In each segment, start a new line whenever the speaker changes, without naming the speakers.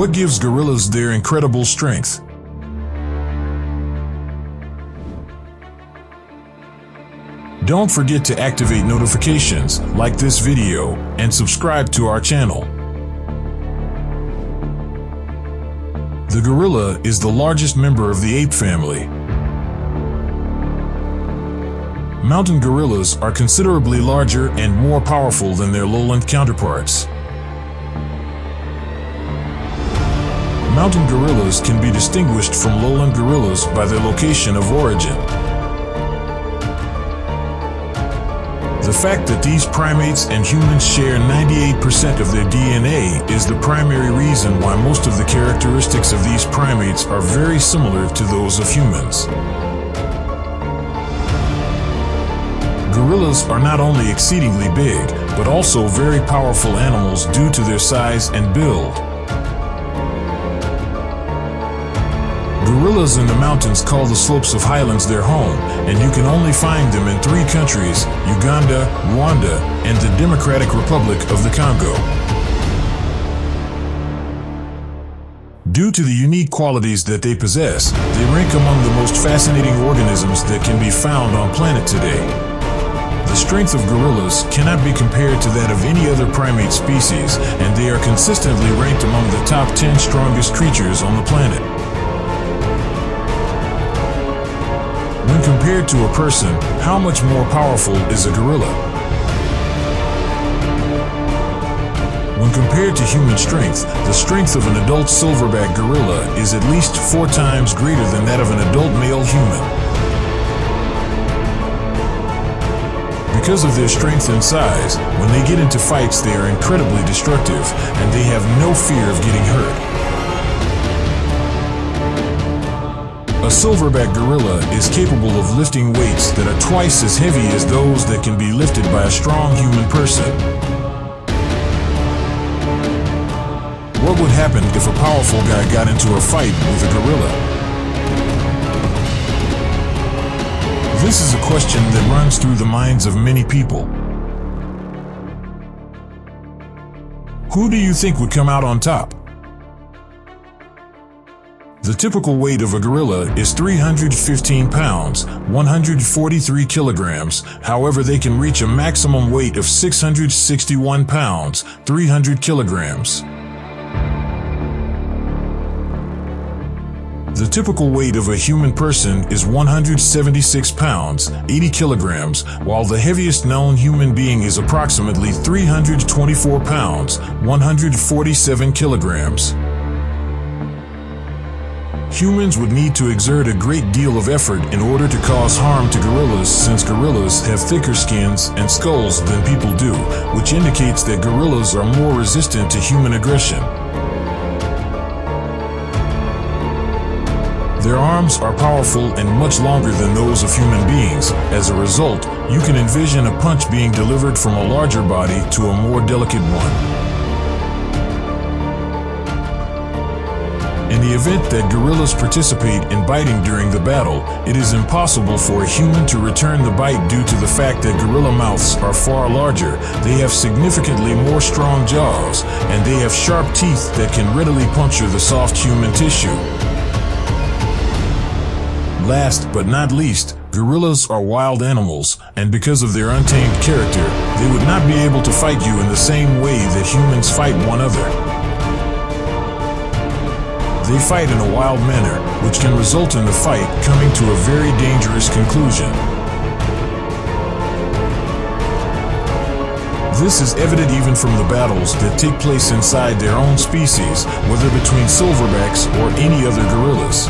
What gives gorillas their incredible strength? Don't forget to activate notifications, like this video, and subscribe to our channel. The gorilla is the largest member of the ape family. Mountain gorillas are considerably larger and more powerful than their lowland counterparts. Mountain gorillas can be distinguished from lowland gorillas by their location of origin. The fact that these primates and humans share 98% of their DNA is the primary reason why most of the characteristics of these primates are very similar to those of humans. Gorillas are not only exceedingly big, but also very powerful animals due to their size and build. Gorillas in the mountains call the slopes of highlands their home, and you can only find them in three countries Uganda, Rwanda, and the Democratic Republic of the Congo. Due to the unique qualities that they possess, they rank among the most fascinating organisms that can be found on planet today. The strength of gorillas cannot be compared to that of any other primate species, and they are consistently ranked among the top 10 strongest creatures on the planet. When compared to a person, how much more powerful is a gorilla? When compared to human strength, the strength of an adult silverback gorilla is at least four times greater than that of an adult male human. Because of their strength and size, when they get into fights they are incredibly destructive, and they have no fear of getting hurt. Silverback gorilla is capable of lifting weights that are twice as heavy as those that can be lifted by a strong human person. What would happen if a powerful guy got into a fight with a gorilla? This is a question that runs through the minds of many people. Who do you think would come out on top? The typical weight of a gorilla is 315 pounds, 143 kilograms. However, they can reach a maximum weight of 661 pounds, 300 kilograms. The typical weight of a human person is 176 pounds, 80 kilograms, while the heaviest known human being is approximately 324 pounds, 147 kilograms. Humans would need to exert a great deal of effort in order to cause harm to gorillas since gorillas have thicker skins and skulls than people do, which indicates that gorillas are more resistant to human aggression. Their arms are powerful and much longer than those of human beings. As a result, you can envision a punch being delivered from a larger body to a more delicate one. In the event that gorillas participate in biting during the battle, it is impossible for a human to return the bite due to the fact that gorilla mouths are far larger, they have significantly more strong jaws, and they have sharp teeth that can readily puncture the soft human tissue. Last but not least, gorillas are wild animals, and because of their untamed character, they would not be able to fight you in the same way that humans fight one another. They fight in a wild manner, which can result in the fight coming to a very dangerous conclusion. This is evident even from the battles that take place inside their own species, whether between silverbacks or any other gorillas.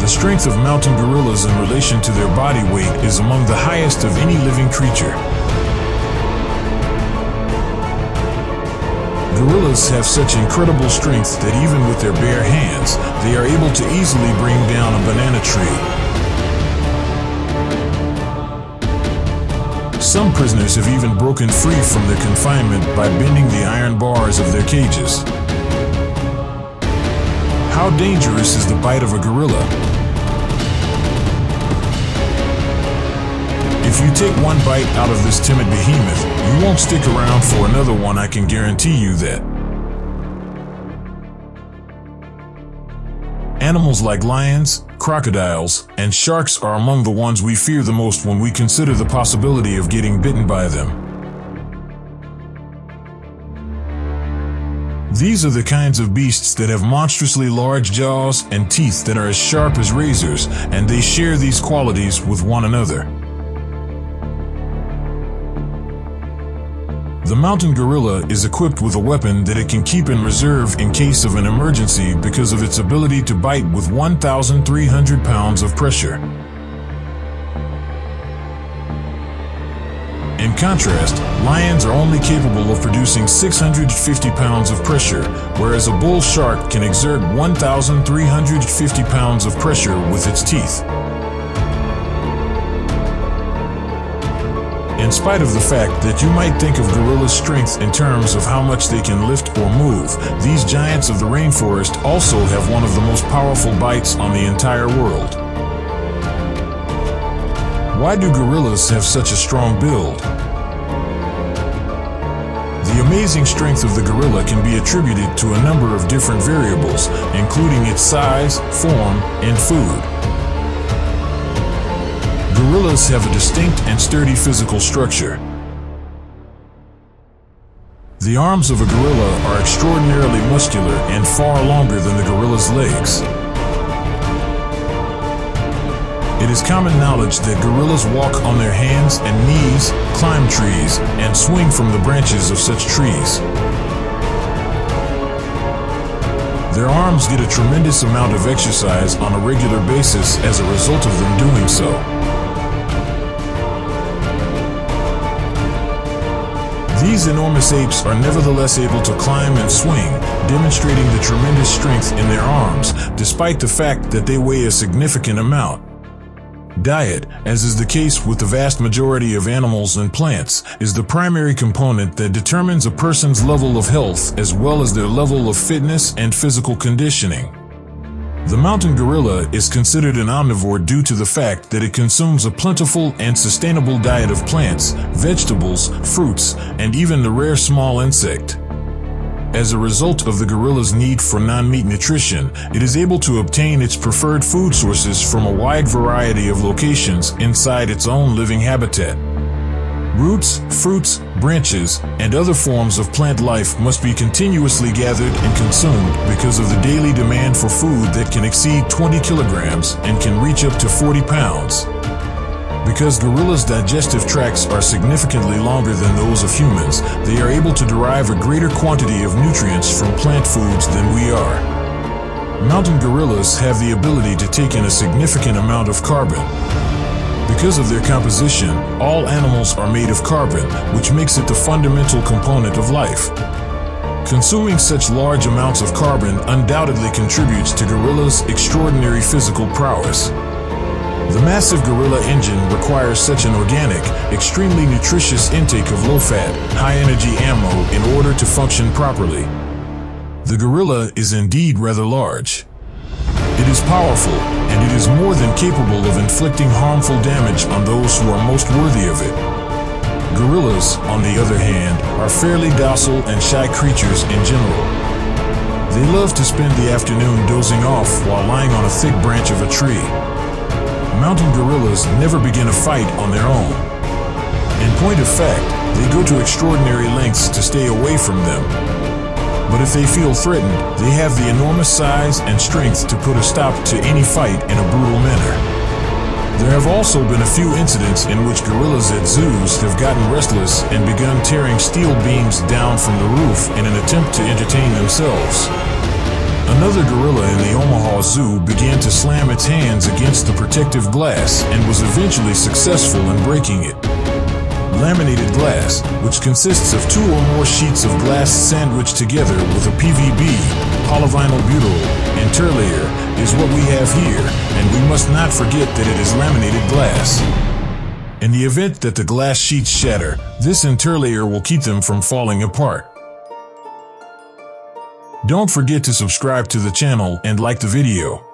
The strength of mountain gorillas in relation to their body weight is among the highest of any living creature. Gorillas have such incredible strength that even with their bare hands, they are able to easily bring down a banana tree. Some prisoners have even broken free from their confinement by bending the iron bars of their cages. How dangerous is the bite of a gorilla? If you take one bite out of this timid behemoth, you won't stick around for another one, I can guarantee you that. Animals like lions, crocodiles, and sharks are among the ones we fear the most when we consider the possibility of getting bitten by them. These are the kinds of beasts that have monstrously large jaws and teeth that are as sharp as razors, and they share these qualities with one another. The mountain gorilla is equipped with a weapon that it can keep in reserve in case of an emergency because of its ability to bite with 1,300 pounds of pressure. In contrast, lions are only capable of producing 650 pounds of pressure, whereas a bull shark can exert 1,350 pounds of pressure with its teeth. In spite of the fact that you might think of gorillas' strength in terms of how much they can lift or move, these giants of the rainforest also have one of the most powerful bites on the entire world. Why do gorillas have such a strong build? The amazing strength of the gorilla can be attributed to a number of different variables, including its size, form, and food. Gorillas have a distinct and sturdy physical structure. The arms of a gorilla are extraordinarily muscular and far longer than the gorilla's legs. It is common knowledge that gorillas walk on their hands and knees, climb trees, and swing from the branches of such trees. Their arms get a tremendous amount of exercise on a regular basis as a result of them doing so. These enormous apes are nevertheless able to climb and swing, demonstrating the tremendous strength in their arms, despite the fact that they weigh a significant amount. Diet, as is the case with the vast majority of animals and plants, is the primary component that determines a person's level of health as well as their level of fitness and physical conditioning. The mountain gorilla is considered an omnivore due to the fact that it consumes a plentiful and sustainable diet of plants, vegetables, fruits, and even the rare small insect. As a result of the gorilla's need for non-meat nutrition, it is able to obtain its preferred food sources from a wide variety of locations inside its own living habitat. Roots, fruits, branches, and other forms of plant life must be continuously gathered and consumed because of the daily demand for food that can exceed 20 kilograms and can reach up to 40 pounds. Because gorillas' digestive tracts are significantly longer than those of humans, they are able to derive a greater quantity of nutrients from plant foods than we are. Mountain gorillas have the ability to take in a significant amount of carbon, because of their composition, all animals are made of carbon, which makes it the fundamental component of life. Consuming such large amounts of carbon undoubtedly contributes to gorillas' extraordinary physical prowess. The massive gorilla engine requires such an organic, extremely nutritious intake of low-fat, high-energy ammo in order to function properly. The gorilla is indeed rather large. It is powerful, and it is more than capable of inflicting harmful damage on those who are most worthy of it. Gorillas, on the other hand, are fairly docile and shy creatures in general. They love to spend the afternoon dozing off while lying on a thick branch of a tree. Mountain gorillas never begin a fight on their own. In point of fact, they go to extraordinary lengths to stay away from them, but if they feel threatened, they have the enormous size and strength to put a stop to any fight in a brutal manner. There have also been a few incidents in which gorillas at zoos have gotten restless and begun tearing steel beams down from the roof in an attempt to entertain themselves. Another gorilla in the Omaha Zoo began to slam its hands against the protective glass and was eventually successful in breaking it. Laminated glass, which consists of two or more sheets of glass sandwiched together with a PVB, polyvinyl butyl, interlayer, is what we have here, and we must not forget that it is laminated glass. In the event that the glass sheets shatter, this interlayer will keep them from falling apart. Don't forget to subscribe to the channel and like the video.